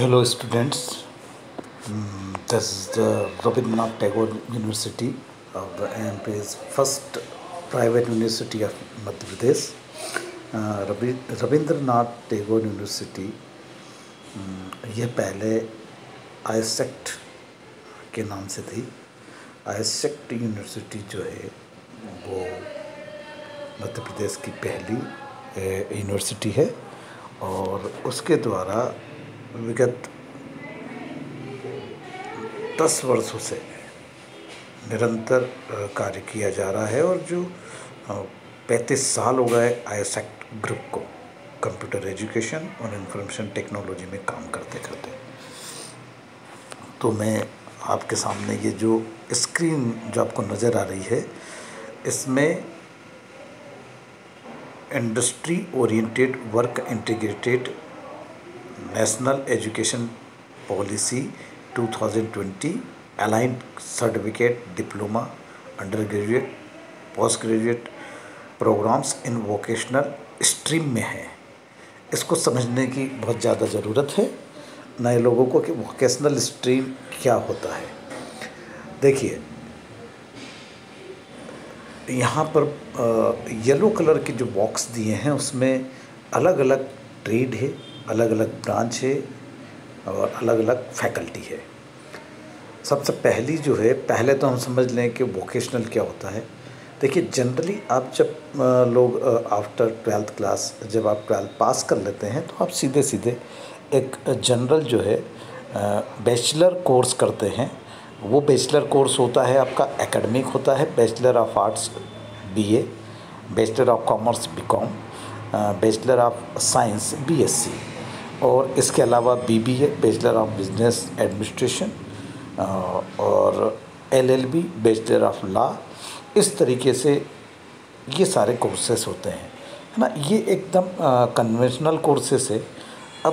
Hello students this is the Rabindranath Tagore university और the MP's first private university of Madhya Pradesh Rabindranath Tagore university यह पहले AISECT के नाम से थी। आईसेक्ट यूनिवर्सिटी जो है, वो मध्य प्रदेश की पहली यूनिवर्सिटी है और उसके द्वारा विगत दस वर्षों से निरंतर कार्य किया जा रहा है और जो पैंतीस साल हो गए आईएसएक्ट ग्रुप को, कंप्यूटर एजुकेशन और इंफॉर्मेशन टेक्नोलॉजी में काम करते करते तो मैं आपके सामने ये जो स्क्रीन जो आपको नज़र आ रही है, इसमें industry oriented, work integrated national education policy 2020 aligned certificate diploma under graduate post graduate programmes in vocational stream में है। इसको समझने की बहुत ज़्यादा ज़रूरत है नए लोगों को कि वोकेशनल स्ट्रीम क्या होता है। देखिए, यहाँ पर येलो कलर के जो बॉक्स दिए हैं, उसमें अलग अलग ट्रेड है। अलग अलग ब्रांच है और अलग अलग फैकल्टी है। सबसे पहली जो है, पहले तो हम समझ लें कि वोकेशनल क्या होता है। देखिए, जनरली आप जब लोग आफ्टर ट्वेल्थ क्लास जब आप ट्वेल्थ पास कर लेते हैं तो आप सीधे सीधे एक जनरल जो है बैचलर कोर्स करते हैं। वो बैचलर कोर्स होता है, आपका एकेडमिक होता है, bachelor of arts BA, bachelor of commerce BCom bachelor of science BSc. और इसके अलावा BBA bachelor of business administration और एलएलबी बैचलर ऑफ़ लॉ इस तरीके से ये सारे कोर्सेस होते हैं। है ना? ये एकदम कन्वेंशनल कोर्सेस है। अब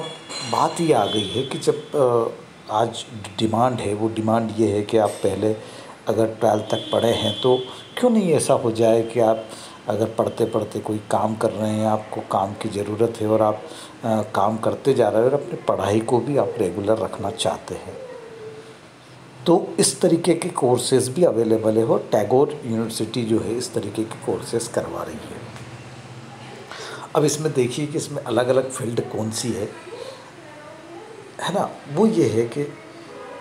बात ये आ गई है कि जब अ, आज डिमांड है वो डिमांड ये है कि आप पहले अगर ट्वेल्थ तक पढ़े हैं तो क्यों नहीं ऐसा हो जाए कि आप अगर पढ़ते पढ़ते कोई काम कर रहे हैं आपको काम की ज़रूरत है और आप अ, काम करते जा रहे हैं और अपनी पढ़ाई को भी आप रेगुलर रखना चाहते हैं। तो इस तरीके के कोर्सेज भी अवेलेबल है और टैगोर यूनिवर्सिटी जो है इस तरीके के कोर्सेज करवा रही है। अब इसमें देखिए कि इसमें अलग अलग फ़ील्ड कौन सी है। है ना? वो ये है कि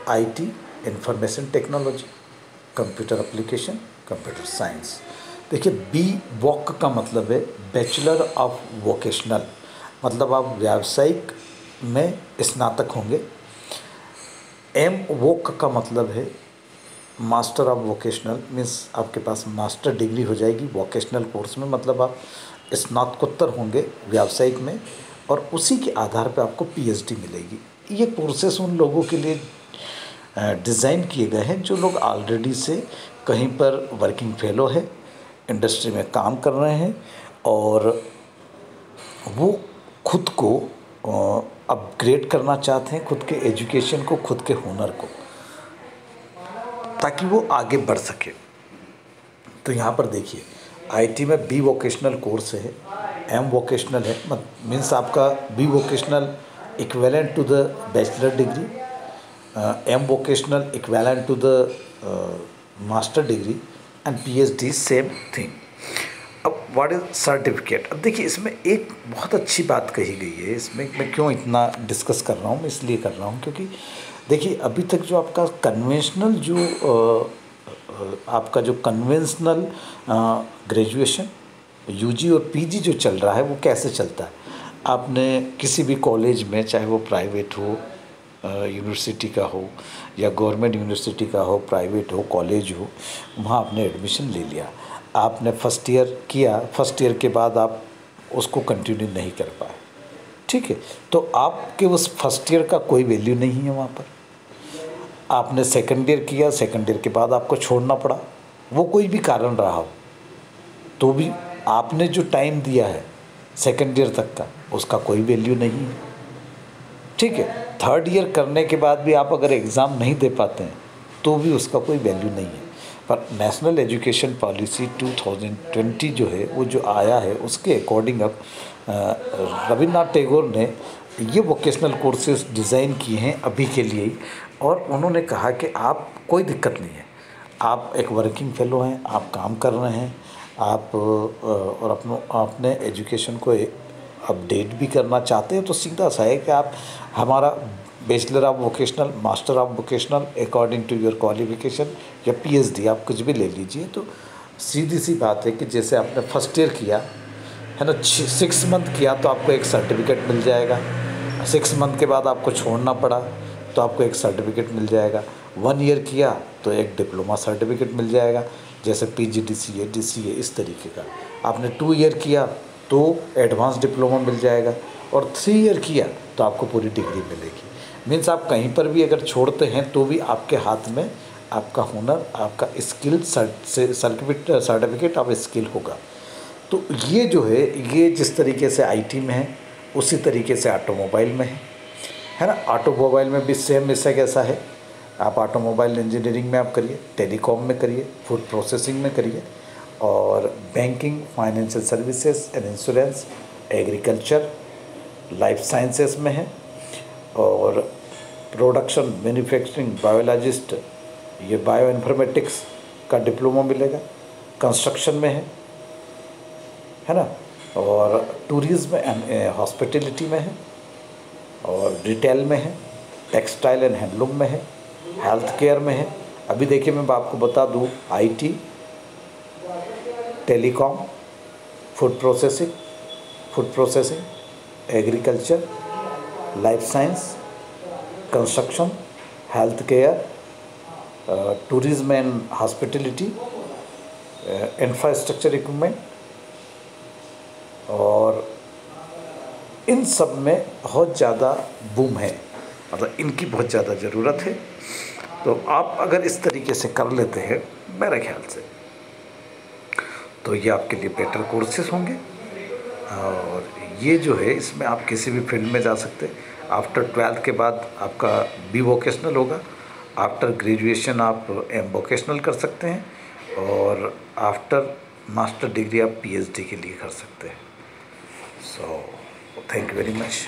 IT information technology computer application computer science देखिए बी वॉक का मतलब है बैचलर ऑफ़ वोकेशनल मतलब आप व्यावसायिक में स्नातक होंगे। एम वोक का मतलब है मास्टर ऑफ़ वोकेशनल मीन्स आपके पास मास्टर डिग्री हो जाएगी। वोकेशनल कोर्स में मतलब आप स्नातकोत्तर होंगे व्यावसायिक में और उसी के आधार पर आपको पीएचडी मिलेगी। ये कोर्सेस उन लोगों के लिए डिज़ाइन किए गए हैं जो लोग ऑलरेडी से कहीं पर वर्किंग फेलो है। इंडस्ट्री में काम कर रहे हैं और वो खुद को अपग्रेड करना चाहते हैं, खुद के एजुकेशन को, खुद के हुनर को, ताकि वो आगे बढ़ सके। तो यहाँ पर देखिए आईटी में बी वोकेशनल कोर्स है एम वोकेशनल है मीन्स आपका B vocational equivalent to the bachelor degree M vocational equivalent to the master degree and PhD same thing अब व्हाट इज़ सर्टिफिकेट अब देखिए, इसमें एक बहुत अच्छी बात कही गई है। इसमें मैं क्यों इतना डिस्कस कर रहा हूँ? मैं इसलिए कर रहा हूँ क्योंकि देखिए, अभी तक जो आपका कन्वेंशनल जो आपका जो कन्वेंशनल ग्रेजुएशन यूजी और पीजी जो चल रहा है, वो कैसे चलता है? आपने किसी भी कॉलेज में, चाहे वो प्राइवेट हो यूनिवर्सिटी का हो या गवर्नमेंट यूनिवर्सिटी का हो प्राइवेट हो कॉलेज हो, वहाँ आपने एडमिशन ले लिया। आपने फ़र्स्ट ईयर किया फ़र्स्ट ईयर के बाद आप उसको कंटिन्यू नहीं कर पाए। ठीक है? तो आपके उस फ़र्स्ट ईयर का कोई वैल्यू नहीं है वहाँ पर। आपने सेकंड ईयर किया सेकंड ईयर के बाद आपको छोड़ना पड़ा। वो कोई भी कारण रहा हो तो भी आपने जो टाइम दिया है सेकंड ईयर तक का, उसका कोई वैल्यू नहीं है। ठीक है थर्ड ईयर करने के बाद भी आप अगर एग्ज़ाम नहीं दे पाते हैं तो भी उसका कोई वैल्यू नहीं है। पर नेशनल एजुकेशन पॉलिसी 2020 जो है, वो जो आया है, उसके अकॉर्डिंग अब रविन्द्रनाथ टैगोर ने ये वोकेशनल कोर्सेज डिज़ाइन किए हैं अभी के लिए और उन्होंने कहा कि आप, कोई दिक्कत नहीं है। आप एक वर्किंग फेलो हैं, आप काम कर रहे हैं, आप और अपनों अपने एजुकेशन को अपडेट भी करना चाहते हैं तो सीधा सा है कि आप, हमारा bachelor of vocational master of vocational according to your qualification या पीएचडी आप कुछ भी ले लीजिए तो सीधी सी बात है कि जैसे आपने फ़र्स्ट ईयर किया, है ना सिक्स मंथ किया तो आपको एक सर्टिफिकेट मिल जाएगा। सिक्स मंथ के बाद आपको छोड़ना पड़ा तो आपको एक सर्टिफिकेट मिल जाएगा। वन ईयर किया तो एक डिप्लोमा सर्टिफिकेट मिल जाएगा, जैसे P G D C A D C A इस तरीके का। आपने टू ईयर किया तो एडवांस डिप्लोमा मिल जाएगा और थ्री ईयर किया तो आपको पूरी डिग्री मिलेगी। मीन्स आप कहीं पर भी अगर छोड़ते हैं तो भी आपके हाथ में आपका हुनर, आपका skill certificate certificate of skill होगा। तो ये जो है, ये जिस तरीके से आईटी में है, उसी तरीके से ऑटोमोबाइल में है। है ना? ऑटोमोबाइल में भी सेम ऐसा कैसा है? आप ऑटोमोबाइल इंजीनियरिंग में आप करिए टेलीकॉम में करिए फ़ूड प्रोसेसिंग में करिए। और banking financial services and insurance agriculture life sciences में है और प्रोडक्शन मैन्युफैक्चरिंग बायोलॉजिस्ट ये बायो इन्फॉर्मेटिक्स का डिप्लोमा मिलेगा कंस्ट्रक्शन में है है ना? और टूरिज़्म एंड हॉस्पिटलिटी में है और रिटेल में है टेक्सटाइल एंड हैंडलूम में है हेल्थ केयर में है। अभी देखिए मैं आपको बता दूँ IT telecom, food processing food processing, agriculture, life science, construction, health care tourism and hospitality infrastructure equipment, और इन सब में बहुत ज़्यादा बूम है। मतलब इनकी बहुत ज़्यादा ज़रूरत है। तो आप अगर इस तरीके से कर लेते हैं, मेरे ख्याल से। तो ये आपके लिए बेटर कोर्सेज होंगे। और ये जो है, इसमें आप किसी भी फ़ील्ड में जा सकते हैं। आफ्टर ट्वेल्थ के बाद आपका बी वोकेशनल होगा। आफ्टर ग्रेजुएशन आप एम वोकेशनल कर सकते हैं। और आफ्टर मास्टर डिग्री आप पीएचडी के लिए कर सकते हैं। So thank you very much.